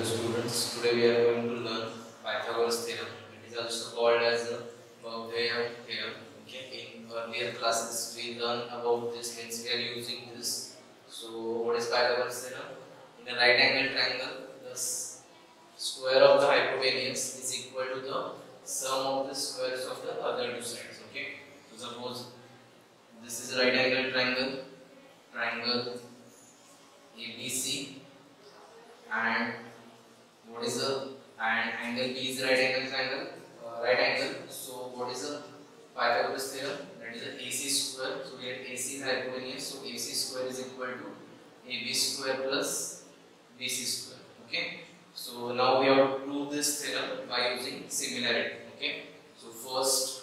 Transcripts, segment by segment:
Hello students, today we are going to learn Pythagoras theorem. It is also called as the theorem. Okay, in earlier classes we learned about this means we are using this. So what is Pythagoras theorem? In a right angle triangle, the square of the hypotenuse is equal to the sum of the squares of the other two sides. Okay, so suppose this is a right angle triangle, triangle ABC and what is the and angle? B is right angle triangle? Uh, right angle. So what is the Pythagoras theorem? That is the AC square. So here AC is hypotenuse. So AC square is equal to AB square plus BC square. Okay? So now we have to prove this theorem by using similarity. Okay? So first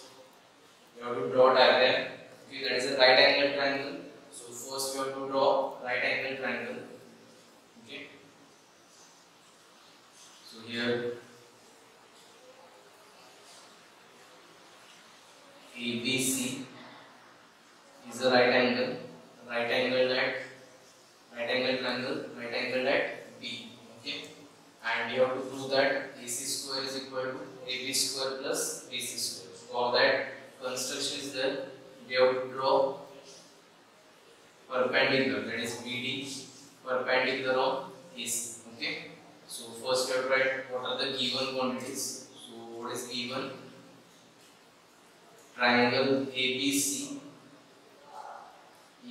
we have to draw diagram. Okay? That is a right angle triangle. So first we have to draw right angle triangle okay so here ABC is a right angle, right angle at right angle triangle, right angle at B. Okay, and you have to prove that AC square is equal to AB square plus BC square. For that construction is there, we have to draw perpendicular, that is BD perpendicular on AC. Okay. So first we have to write what are the given quantities. So what is given? Triangle ABC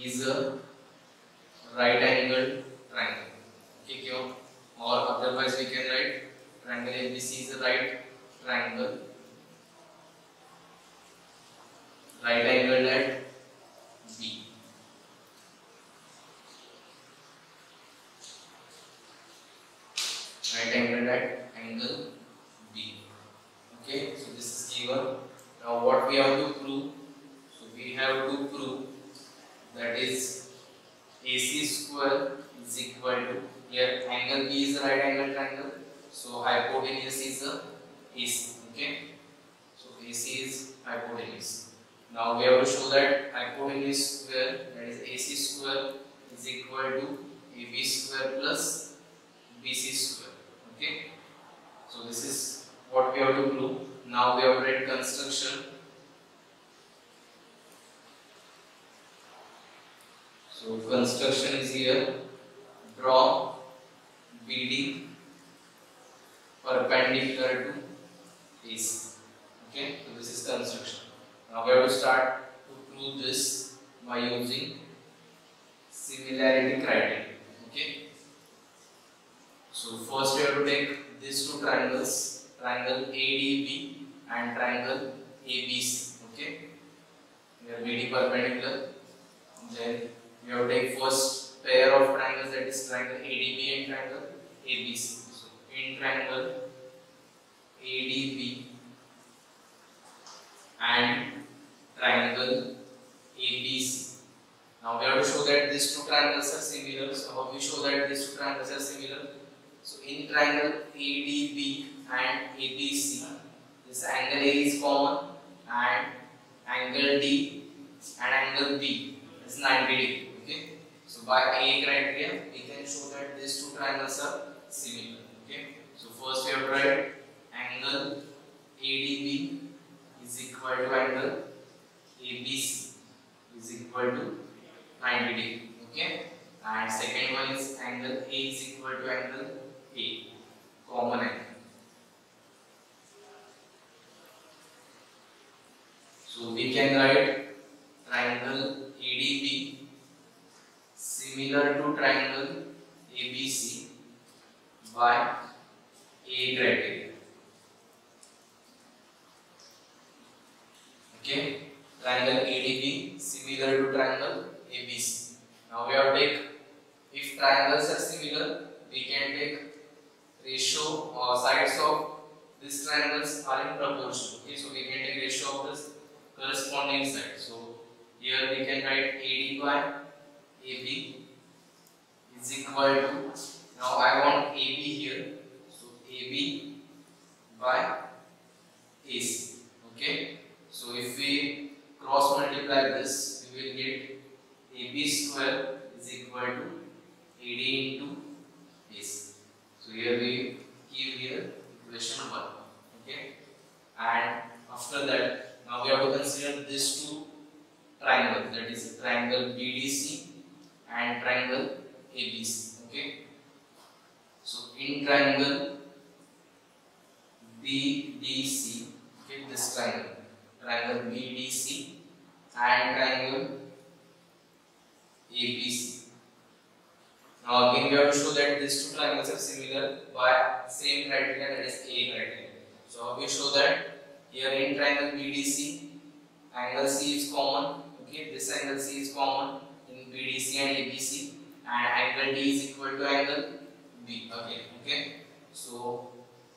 is a right angled triangle. Okay, क्यों? Or otherwise we can write triangle ABC is a right triangle, right angled at B. right angle at angle B. Okay, so this is given. Now what we have to prove? So we have to prove that is AC square is equal to here angle B is right angle triangle. So hypotenuse is a AC. Okay, so AC is hypotenuse. Now we have to show that hypotenuse square that is AC square is equal to AB square plus BC square. Okay. So this is what we have to prove. Now we have to write construction. So construction is here. Draw BD perpendicular to AC. Okay. So this is construction. Now we have to start to prove this by using similarity criteria. Okay. So first we have to take these two triangles, triangle ADB and triangle ABC. Okay, where BD perpendicular. Then we have to take first pair of triangles that is triangle ADB and triangle ABC. So in triangle ADB and triangle ABC. Now we have to show that these two triangles are similar. So how we show that these two triangles are similar? So in triangle ADB and ABC, this angle A is common and angle D and angle B is 90 degree. By A criteria, we can show that these two triangles are similar. Okay. So first we have write angle ADB is equal to angle ABC is equal to 90 degree. Okay. And second one is angle A is equal to angle a common angle. So we can write triangle ADB similar to triangle ABC by A criteria. Okay, triangle ADB similar to triangle ABC. Now we have to take if triangles are similar, we can take ratio or sides of these triangles are in proportion. Okay, so we can take ratio of this corresponding side. So here we can write AD by AB equal to now I want AB here. So AB by AC. Okay. So if we cross multiply this, we will get AB square is equal to AD into AC. So here we give here equation 1. Okay. And after that, now we have to consider these two triangles that is triangle BDC and triangle ABC. Okay. So in triangle BDC, okay, this triangle, triangle BDC and triangle ABC. Now again we have to show that these two triangles are similar by same criteria that is A criteria. So we show that here in triangle BDC angle C is common. Okay, this angle C is common in BDC and ABC and angle D is equal to angle B. Again. Okay, so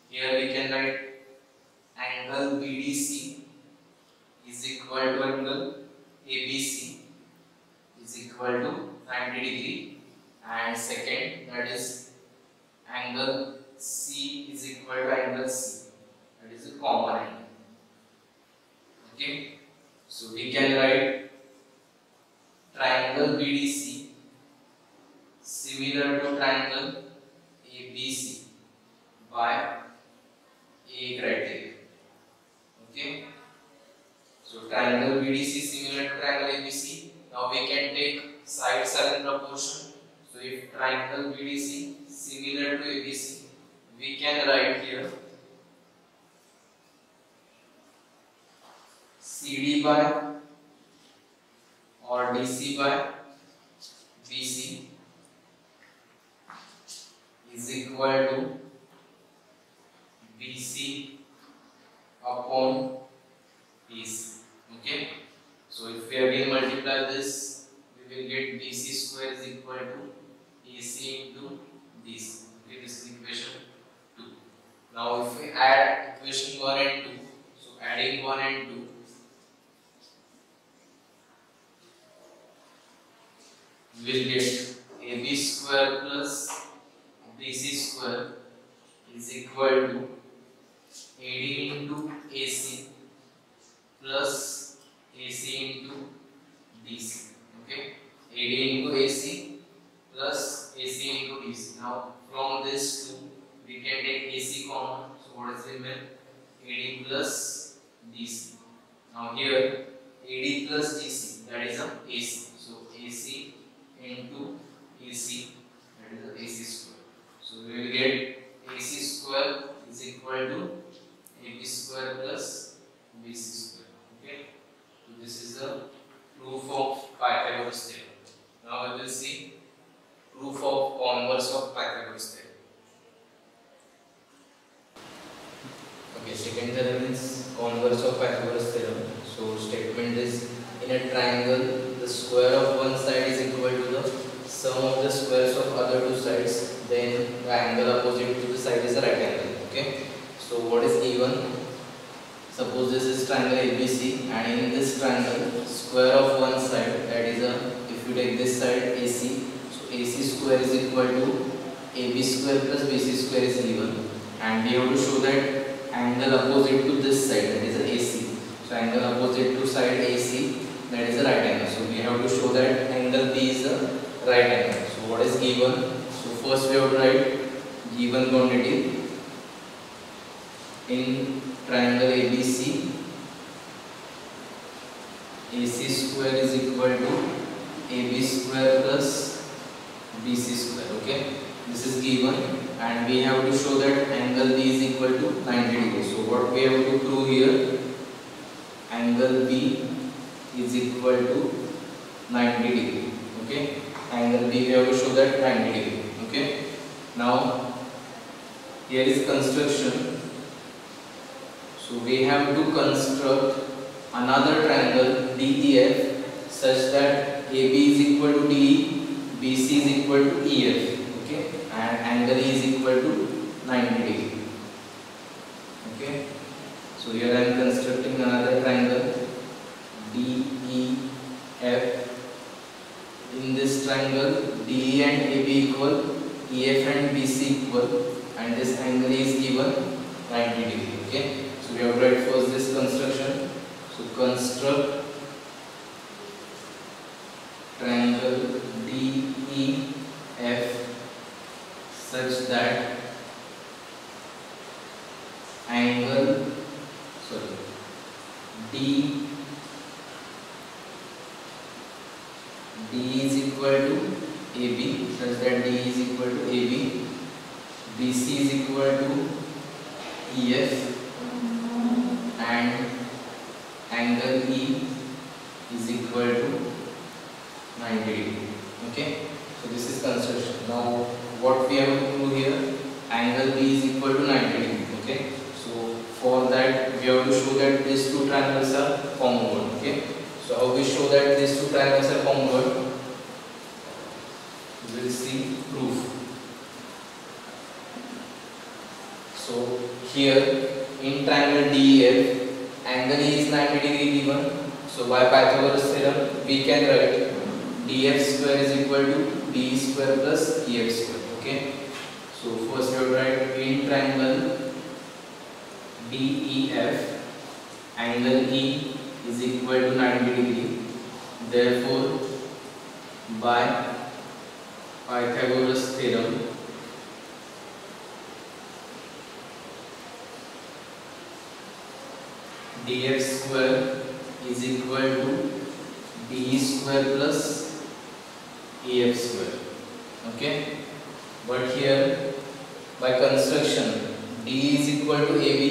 here we can write angle BDC is equal to angle ABC is equal to 90 degree. And second that is angle C is equal to angle C. That is a common angle. Okay. So we can write triangle BDC similar to triangle ABC by A criteria okay so triangle BDC similar to triangle ABC now we can take sides are in proportion so if triangle BDC similar to ABC, we can write here CD by or DC by BC is equal to BC upon BC. Okay. So if we again multiply this, we will get BC square is equal to AC into this. Okay, this is equation 2. Now if we add equation 1 and 2, so adding 1 and 2, we will get AB square plus BC square is equal to AD into AC plus AC into DC. Okay, AD into AC plus AC into DC. Now from this two we can take AC common. So what is remain? AD plus DC. Now here AD plus DC that is a AC. So AC into AC that is a AC square. So we will get AC square is equal to AB square plus BC square. Okay. So this is the proof of Pythagoras theorem. Now we will see proof of converse of Pythagoras theorem. Okay, second theorem is converse of Pythagoras theorem. So statement is in a triangle, the square of one side is equal to the sum of the squares of other two sides. Then the angle opposite to the side is a right angle. Okay. So what is given? Suppose this is triangle ABC, and in this triangle, square of one side that is a if you take this side AC, so AC square is equal to AB square plus BC square is given, and we have to show that angle opposite to this side that is AC. So angle opposite to side AC that is a right angle. So we have to show that angle B is a right angle. So what is given? So first we have to write given quantity in triangle ABC AC square is equal to AB square plus BC square okay? This is given and we have to show that angle B is equal to 90 degrees. So what we have to prove here? Angle B is equal to 90 degree okay? Angle B we have to show that 90 degree okay. Now here is construction. So we have to construct another triangle DEF such that AB is equal to DE, BC is equal to EF, okay, and angle E is equal to 90 degree. Okay, so here I am constructing another triangle DEF. In this triangle, DE and AB equal, EF and BC equal, and this angle is given 90 degree. Okay. So we have to write first this construction. So construct triangle DEF such that D is equal to AB such that D is equal to AB. BC is equal to EF and angle E is equal to 90 degree. Okay, so this is construction. Now, what we have to do here, angle B is equal to 90 degree. Okay, so for that we have to show that these two triangles are congruent. Okay, so how we show that these two triangles are congruent? We will see proof. So here in triangle DEF, angle E is 90 degree given. So by Pythagoras theorem, we can write df square is equal to d square plus ef square. Okay. So first we write in triangle DEF, angle E is equal to 90 degree. Therefore, by Pythagoras theorem, df square is equal to d square plus ef square. Okay? But here by construction d is equal to ab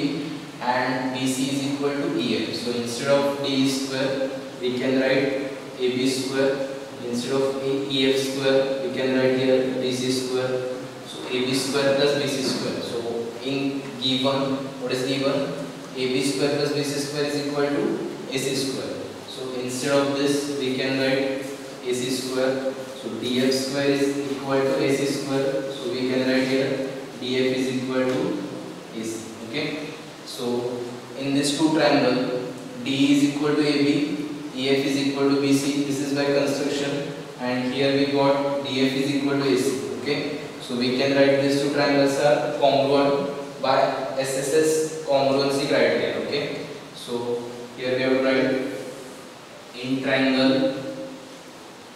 and bc is equal to ef so instead of d square we can write ab square. Instead of ef square we can write here bc square. So ab square plus bc square. So in given what is given? Ab square plus bc square is equal to ac square instead of this we can write ac square. So df square is equal to ac square. So we can write here df is equal to ac okay? So in this two triangle d is equal to ab ef is equal to bc this is by construction. And here we got df is equal to ac okay? So we can write these two triangles are congruent by SSS congruency criteria okay? So here we have to write in triangle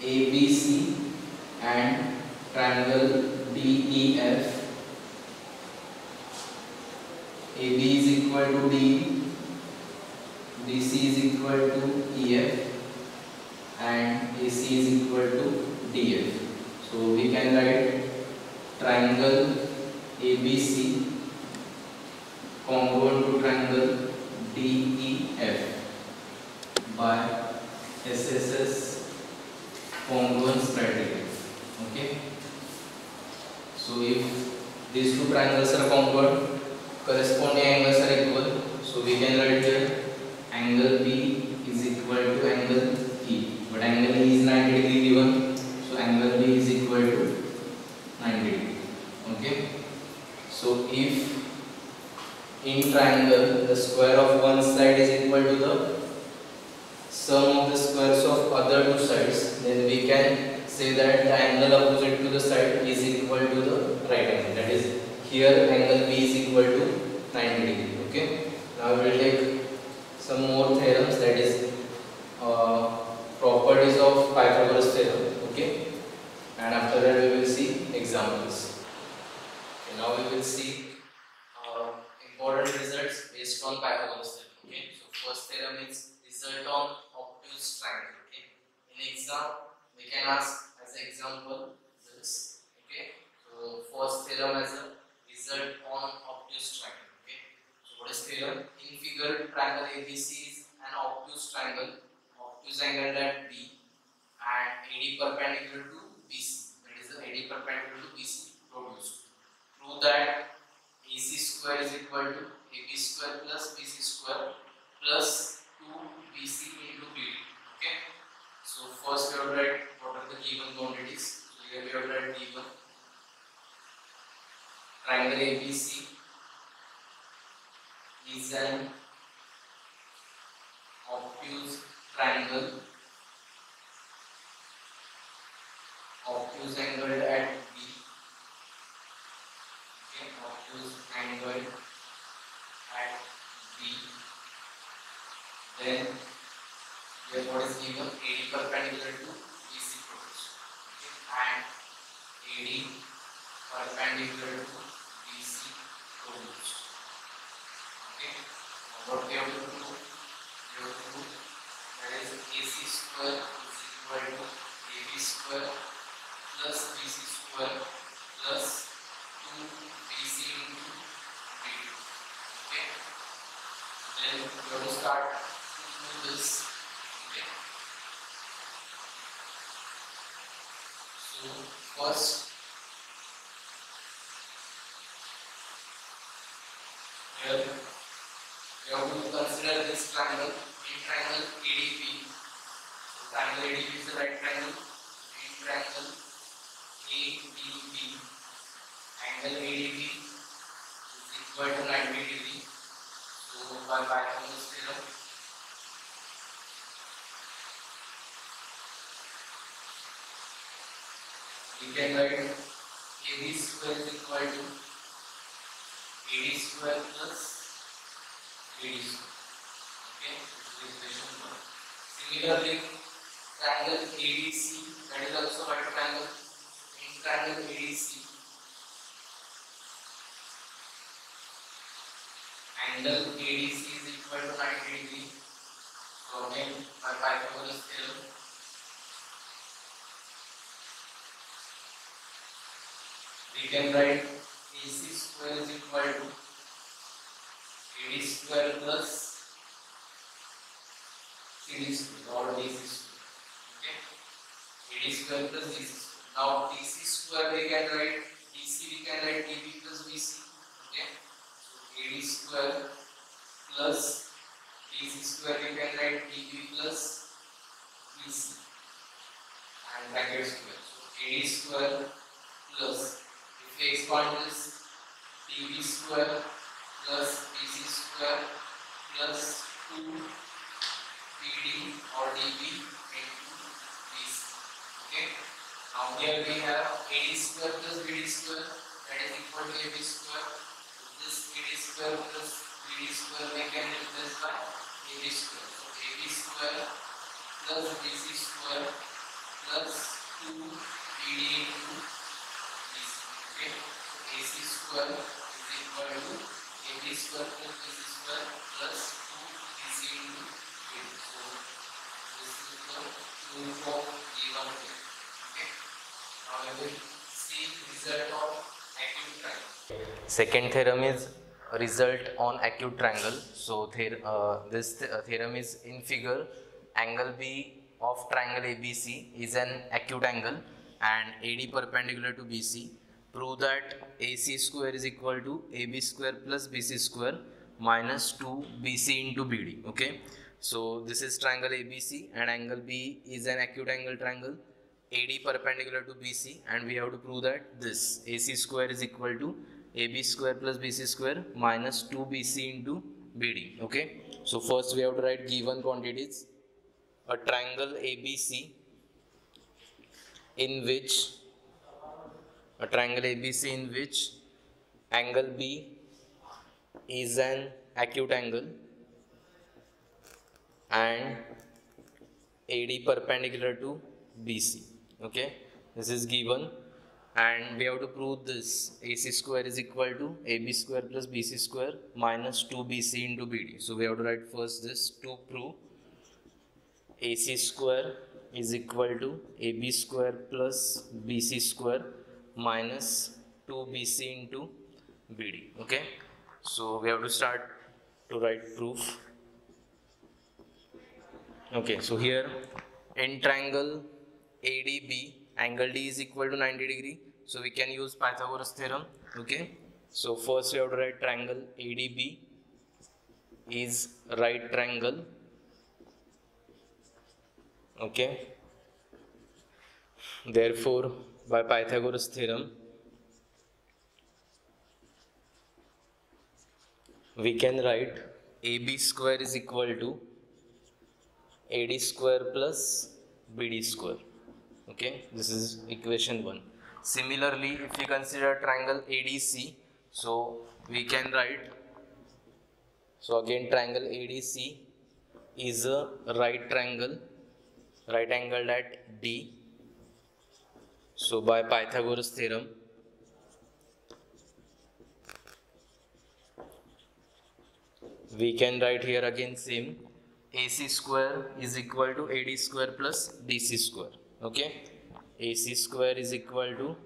ABC and triangle DEF AB is equal to D BC is equal to EF and AC is equal to DF so we can write triangle ABC congruent to triangle DEF by SSS congruence criteria. Okay. So if these two triangles are congruent, corresponding angles are equal. So we can write here angle B is equal to angle E. But angle E is 90 degree given. So angle B is equal to 90 degree. Okay. So if in triangle the square of one side is equal to the sum of the squares of other two sides then we can say that the angle opposite to the side is equal to the right angle. That is here angle B is equal to 90 degree okay now we will take some more theorems that is uh, properties of Pythagoras theorem okay and after that we will see examples okay, now we will see uh, important results based on Pythagoras theorem. Okay, so first theorem is result on obtuse triangle. Okay, in exam we can ask as an example this. Okay, so first theorem as a result on obtuse triangle. Okay, so what is theorem? In figure, triangle ABC is an obtuse triangle, obtuse angle at B and AD perpendicular to BC. That is the AD perpendicular to BC produced. Prove that AC square is equal to AB square plus BC square plus 2BC into BD. Okay. So first we have to write what are the given quantities. So here we have to write given triangle ABC is an obtuse triangle obtuse angle at B okay, obtuse angle at B. Then here what is given? AD perpendicular to BC produced. Okay, and AD perpendicular to BC produced. Okay, now what we have to do? We have to do that is AC square is equal to AB square plus BC square plus 2BC into BD. Okay. Then we have to start to this. Okay. So first here we have to consider this triangle in triangle ADP. So triangle ADP is the right triangle. In triangle ADP, angle ADP square plus BD square. Okay, this is equation one. Similarly, triangle ADC, that is also right triangle. In triangle ADC, angle ADC is equal to 90 degree. So again, by Pythagoras theorem, we can write AC square is equal to AD square plus CD square or DC square. Okay? AD square plus DC square. Now DC square we can write DC we can write DB plus BC. Okay? So AD square plus DC square we can write DB plus BC and bracket square. So AD square plus if we expand this db square plus bc square plus 2 bd or db into bc. Okay. Now here we have ad square plus bd square that is equal to ab square. So this ad square plus bd square we can replace by ab square. So ab square plus bc square plus 2 bd into bc. Okay. So ac square is equal to square plus bc square plus 2 bc into bd. So this is the true form given here. Okay. Now we will see result acute triangle. Second theorem is result on acute triangle. So ther- uh, this th- uh, theorem is in figure. Angle B of triangle ABC is an acute angle and AD perpendicular to BC. Prove that AC square is equal to AB square plus BC square minus 2 BC into BD. Okay. So this is triangle ABC and angle B is an acute angle triangle. AD perpendicular to BC and we have to prove that this AC square is equal to AB square plus BC square minus 2BC into BD. Okay. So first we have to write given quantities. A triangle ABC in which a triangle ABC in which angle B is an acute angle and AD perpendicular to BC. Okay, this is given, and we have to prove this AC square is equal to AB square plus BC square minus 2BC into BD. So we have to write first this to prove AC square is equal to AB square plus BC square minus 2BC into BD. Okay, so we have to start to write proof. Okay, so here in triangle ADB, angle D is equal to 90 degree. So we can use Pythagoras theorem. Okay, so first we have to write triangle ADB is right triangle. Okay, therefore by Pythagoras theorem we can write AB square is equal to AD square plus BD square. Okay, this is equation 1. Similarly, if we consider triangle ADC, so we can write, so again triangle ADC is a right triangle, right angled at D. So by Pythagoras theorem, we can write here again same. AC square is equal to AD square plus DC square. okay? AC square is equal to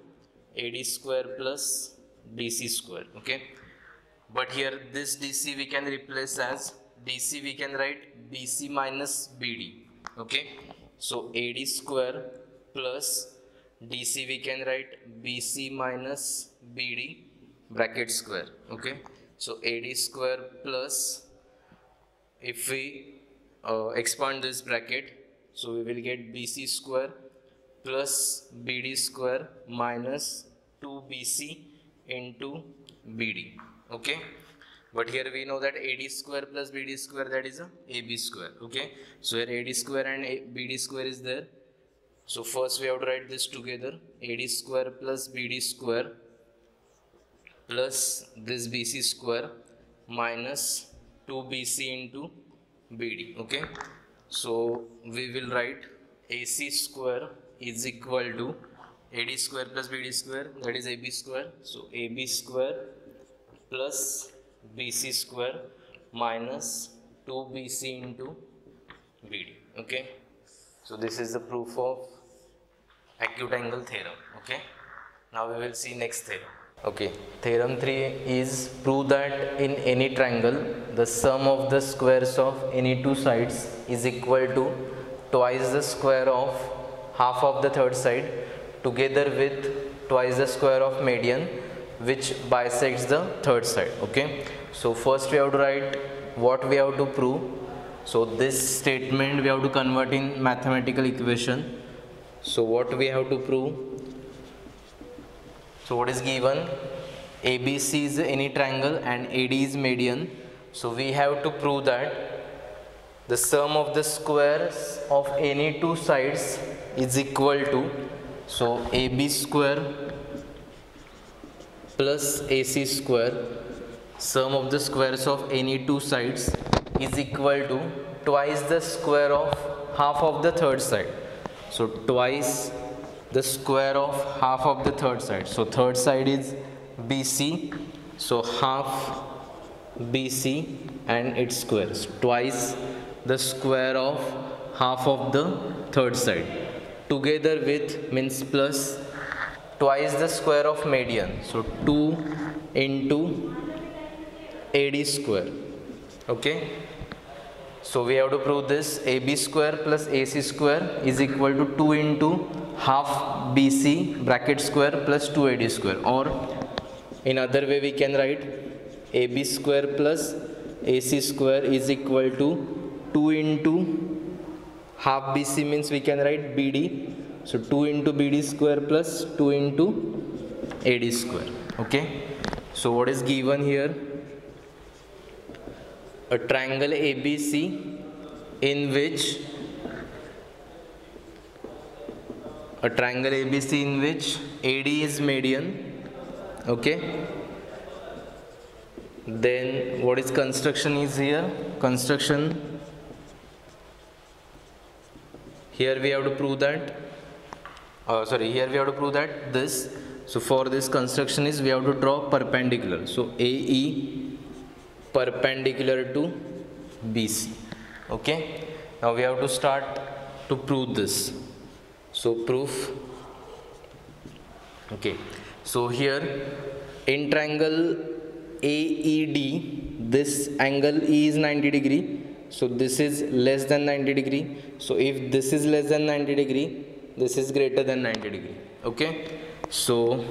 AD square plus DC square. Okay? But here this DC we can replace as DC we can write BC minus BD okay? So AD square plus DC we can write BC minus BD bracket square okay? So AD square plus if we uh, expand this bracket so we will get BC square plus BD square minus 2BC into BD okay? But here we know that AD square plus BD square that is a AB square okay? So here AD square and BD square is there so first we have to write this together. AD square plus BD square plus this BC square minus 2BC into BD okay? So we will write AC square is equal to AD square plus BD square that is AB square. So AB square plus BC square minus 2BC into BD okay? So this is the proof of acute angle theorem okay? Now we will see next theorem. Okay theorem 3 is prove that in any triangle the sum of the squares of any two sides is equal to twice the square of half of the third side together with twice the square of median which bisects the third side okay? So first we have to write what we have to prove. So this statement we have to convert in mathematical equation so what we have to prove? So what is given? ABC is any triangle and AD is median. So we have to prove that the sum of the squares of any two sides is equal to so AB square plus AC square sum of the squares of any two sides is equal to twice the square of half of the third side so twice the square of half of the third side. So third side is BC so half BC and its squares twice the square of half of the third side. Together with means plus twice the square of median. So 2 into AD square. Okay so we have to prove this. AB square plus AC square is equal to 2 into half BC bracket square plus 2 AD square. Or in other way we can write AB square plus AC square is equal to 2 into half BC means we can write BD so 2 into BD square plus 2 into AD square. Okay? So what is given here a triangle ABC in which a triangle ABC in which AD is median okay? Then what is construction is here? Construction here we have to prove that uh, sorry here we have to prove that this so for this construction is we have to draw perpendicular. So AE perpendicular to BC okay? Now we have to start to prove this. So proof. Okay. So here in triangle AED this angle E is 90 degree. So this is less than 90 degree. So if this is less than 90 degree this is greater than 90 degree. Okay? So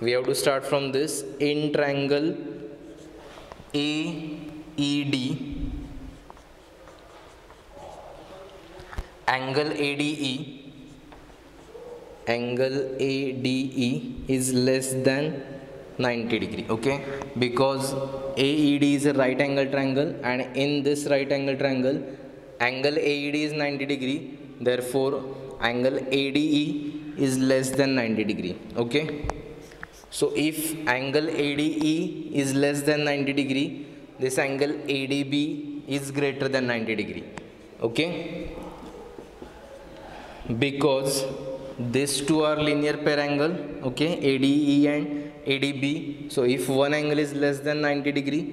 we have to start from this in triangle AED angle ADE angle ADE is less than 90 degree okay? Because AED is a right angle triangle and in this right angle triangle angle AED is 90 degree. Therefore angle ADE is less than 90 degree okay so if angle ADE is less than 90 degree this angle ADB is greater than 90 degree. Okay? Because these two are linear pair angle okay? ADE and ADB so if one angle is less than 90 degree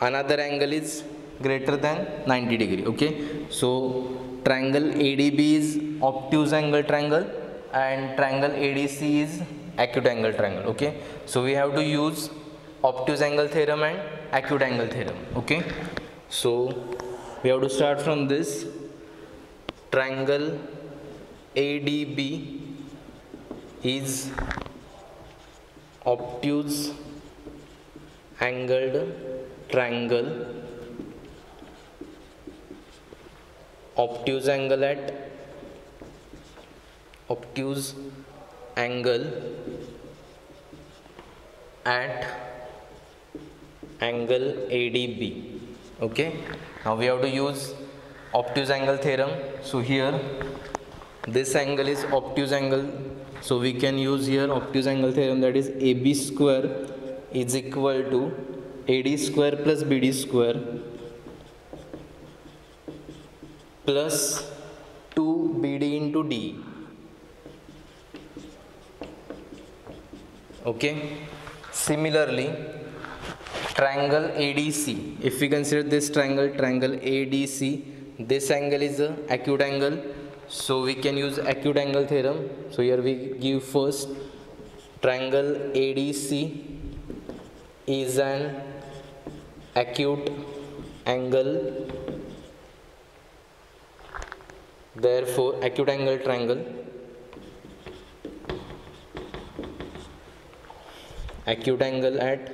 another angle is greater than 90 degree okay? So triangle ADB is obtuse angle triangle and triangle ADC is acute angle triangle okay? So we have to use obtuse angle theorem and acute angle theorem okay? So we have to start from this triangle ADB is obtuse angled triangle obtuse angle at obtuse angle at angle ADB okay? Now we have to use obtuse angle theorem. So here this angle is obtuse angle. So we can use here obtuse angle theorem that is AB square is equal to AD square plus BD square plus 2 BD into D. Okay. Similarly, triangle ADC. If we consider this triangle, triangle ADC, this angle is a acute angle. So we can use acute angle theorem. So here we give first triangle ADC is an acute angle therefore acute angle triangle acute angle at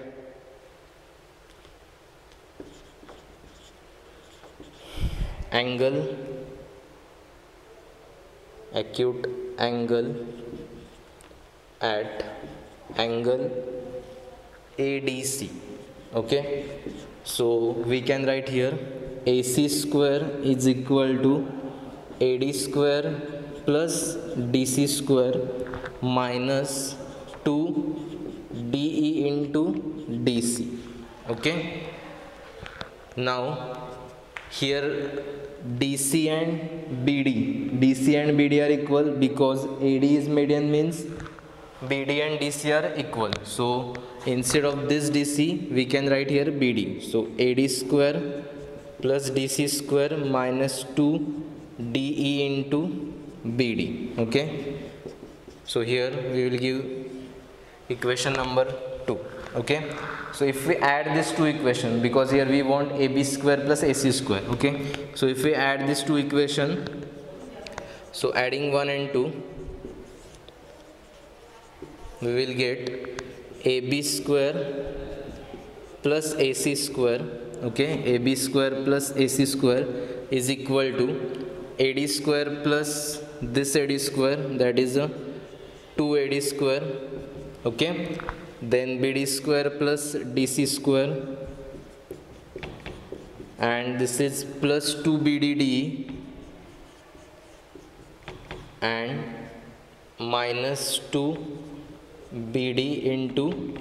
angle acute angle at angle ADC okay? So we can write here AC square is equal to AD square plus DC square minus 2 DE into DC okay? Now here DC and BD DC and BD are equal because AD is median means BD and DC are equal. So instead of this DC we can write here BD so AD square plus DC square minus 2 DE into BD okay? So here we will give equation number 2 okay? So if we add this two equation because here we want AB square plus AC square okay? So if we add this two equation so adding 1 and 2 we will get AB square plus AC square okay? AB square plus AC square is equal to AD square plus this AD square that is uh, a 2 AD square okay. Then BD square plus DC square. And this is plus 2 BDD and minus 2 BD into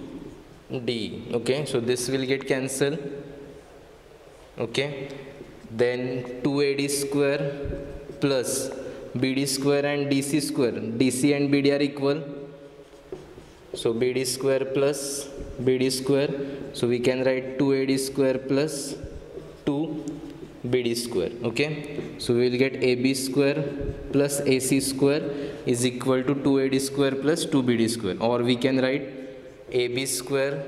D. Okay. So this will get cancelled. Okay. Then 2AD square plus BD square and DC square. DC and BD are equal so BD square plus BD square. So we can write 2AD square plus 2 BD square okay? So we will get AB square plus AC square is equal to 2AD square plus 2 BD square. Or we can write AB square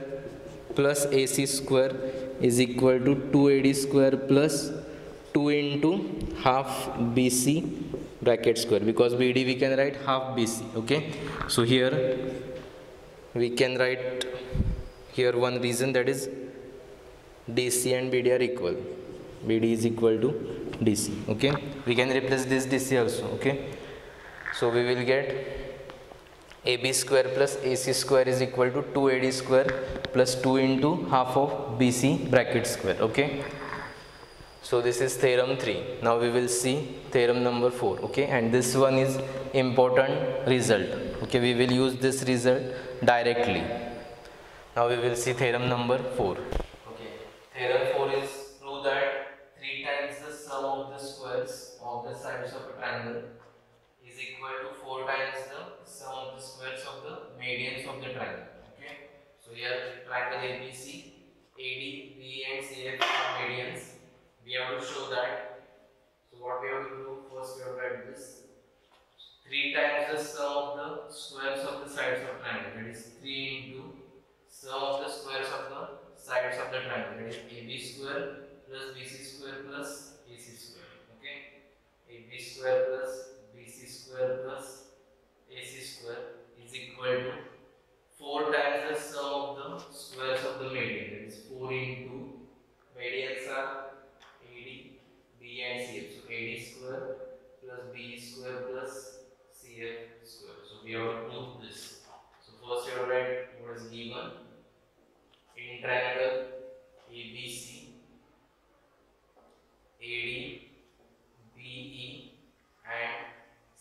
plus AC square is equal to 2AD square plus 2 into half BC bracket square. Because BD we can write half BC okay? So here we can write here one reason that is DC and BD are equal. BD is equal to DC okay? We can replace this DC also okay? So we will get AB square plus AC square is equal to 2AD square plus 2 into half of BC bracket square okay? So this is theorem 3 now we will see theorem number 4 okay? And this one is important result okay we will use this result directly. Now we will see theorem number 4 okay theorem 4 is prove that 3 times the sum of the squares of the sides of a triangle is equal to 4 times the sum of the squares of the medians of the triangle. Okay so here triangle abc ad b and cf are medians. We have to show that. So what we have to do first we have to write this 3 times the sum of the squares of the sides of triangle. That is 3 into sum of the squares of the sides of the triangle. That is ab square plus bc square plus ac square. Okay? Ab square plus bc square plus ac square is equal to 4 times the sum of the squares of the median. That is 4 into medians are AD, BE and CF so AD square plus BE square plus CF square uh, so we have to prove this. So first you have to write what is given in triangle ABC AD BE and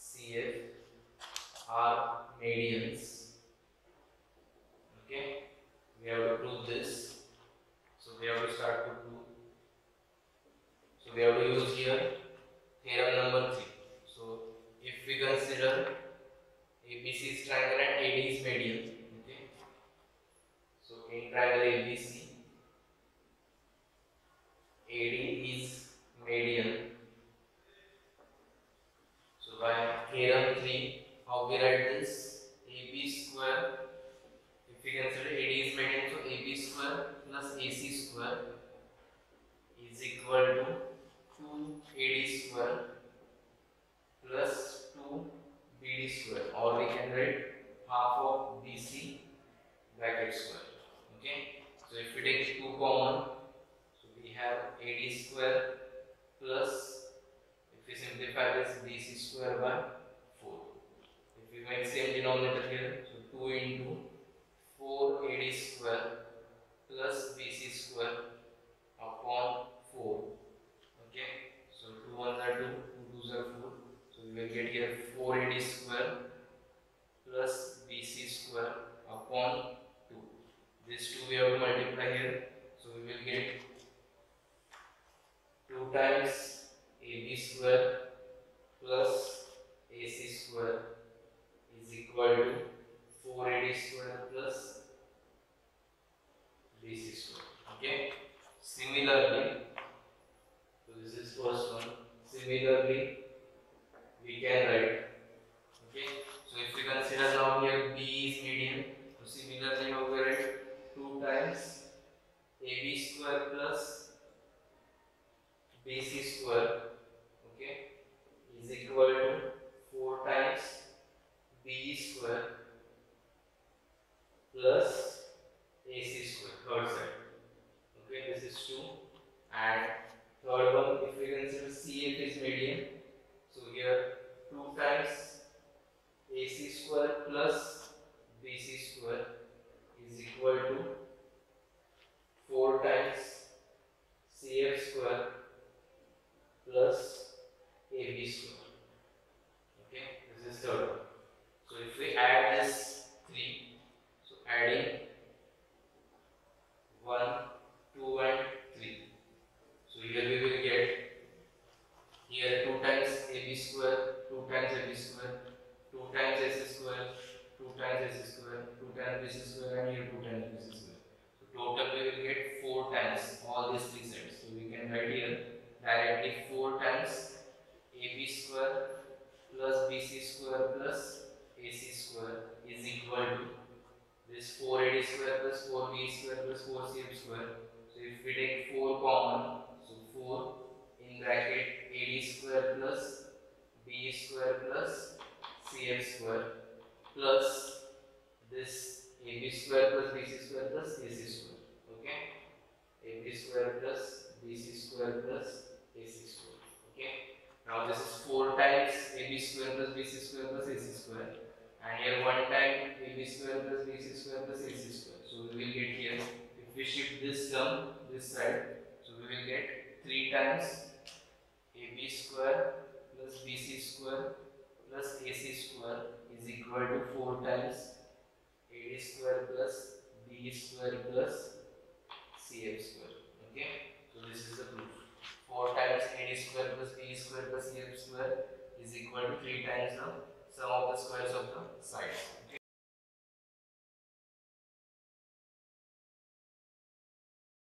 CF are medians okay we have to prove this so we have to start to prove so we have to use here theorem number 3 so if we consider ABC is triangle and AD is median okay so in triangle ABC AD is median so by theorem 3 how we write this AB square if we consider AD is median, so AB square plus AC square is equal to 2 AD square plus 2 BD square, or we can write half of BC bracket square. Okay, so if we take 2 common, so we have AD square plus, if we simplify this, BC square by 4. If we make same denominator here, so 2 into 4 AD square plus BC square upon 4. Okay, so 2 ones are 2, 2 twos are 4. So we will get here 4 AD square plus BC square upon 2. This 2 we have to multiply here. So we will get 2 times AB square plus AC square is equal to 4 AD square plus BC square. Okay. Similarly, so this is first one. Similarly, we can write. Okay. So if we consider now here BE is median, so similarly how we write 2 times AB square plus BC square. Okay. Is equal to 4 times BE square plus AC square, third side. Okay, this is 2. And third one, if we consider CF is median, so here 2 times AC square plus BC square is equal to 4 times CF square plus AB square. Okay, this is third one. So if we add this 3, so adding 1, 2 and 3. So here we will get here 2 times AB square, 2 times AB square, 2 times AC square, 2 times AC square, 2 times BC square and here 2 times BC square. So total we will get 4 times all these three sets. So we can write here directly 4 times AB square plus BC square plus AC square is equal to this 4AD square plus 4BE square plus 4CF square. So if we take 4 common, so 4 in bracket AD square plus BE square plus CF square plus this AB square plus BC square plus AC square. Okay? AB square plus BC square plus AC square. Okay? Now this is 4 times AB square plus BC square plus AC square and here 1 time AB square plus BC square plus AC square. So we will get here, if we shift this term this side, so we will get 3 times AB square plus BC square plus AC square is equal to 4 times AD square plus BE square plus CF square. Okay, so this is the proof. 4 times AD square plus BE square plus CF square is equal to 3 times the sum of the squares of the sides.